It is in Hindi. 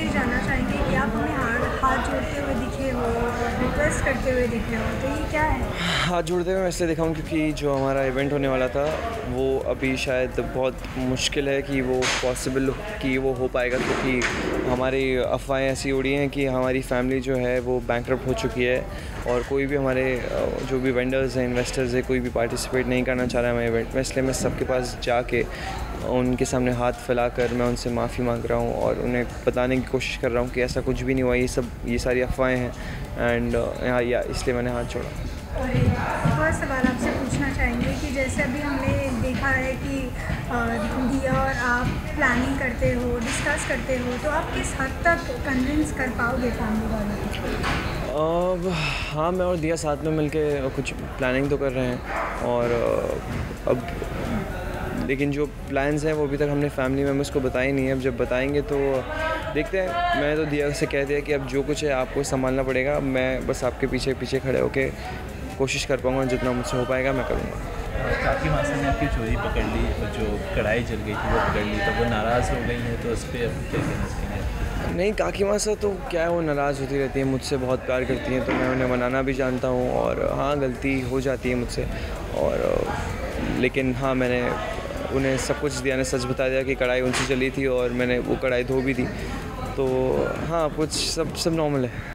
से जानना चाहेंगे कि आप हमें हाथ हाथ जोड़ते हुए दिखे हो रिक्वेस्ट करते हुए दिखे हो तो ये क्या है? हाथ जोड़ते हुए मैं इसलिए दिखाऊँ, क्योंकि जो हमारा इवेंट होने वाला था, वो अभी शायद बहुत मुश्किल है कि वो पॉसिबल कि वो हो पाएगा, क्योंकि हमारी अफवाहें ऐसी उड़ी हैं कि हमारी फैमिली जो है, वो बैंक हो चुकी है, और कोई भी हमारे जो भी वेंडर्स हैं इन्वेस्टर्स हैं, कोई भी पार्टिसिपेट नहीं करना चाह रहा है हमारे इवेंट में, इसलिए मैं सबके पास जाके उनके सामने हाथ फैलाकर मैं उनसे माफ़ी मांग रहा हूँ और उन्हें बताने की कोशिश कर रहा हूँ कि ऐसा कुछ भी नहीं हुआ ये सब ये सारी अफवाहें हैं। एंड यहाँ या इसलिए मैंने हाथ छोड़ा और सवाल आपसे पूछना चाहेंगे कि जैसे अभी हमने देखा है कि दिया और आप प्लानिंग करते हो डिस्कस करते हो तो आप किस हद तक कन्विंस कर पाओगे फैमिली वालों अब हाँ मैं और दिया साथ में मिलके कुछ प्लानिंग तो कर रहे हैं और अब लेकिन जो प्लान्स हैं वो अभी तक हमने फैमिली मेंबर्स को बताए नहीं है। अब जब बताएँगे तो देखते हैं। मैं तो दिया से कह दिया कि अब जो कुछ है आपको संभालना पड़ेगा। मैं बस आपके पीछे पीछे खड़े होकर कोशिश कर पाऊँगा जितना मुझसे हो पाएगा मैं करूँगा। काफ़ी मासा ने आपकी चोरी पकड़ ली और जो कढ़ाई जल गई थी वो पकड़ ली तो वो नाराज़ हो गई है तो उस पर क्या कहना चाहिए नहीं काकी मासा तो क्या है वो नाराज़ होती रहती है मुझसे बहुत प्यार करती हैं तो मैं उन्हें मनाना भी जानता हूँ और हाँ गलती हो जाती है मुझसे। और लेकिन हाँ मैंने उन्हें सब कुछ दिया, ने सच बता दिया कि कढ़ाई उनसे चली थी और मैंने वो कढ़ाई धो भी दी। तो हाँ कुछ सब सब नॉर्मल है।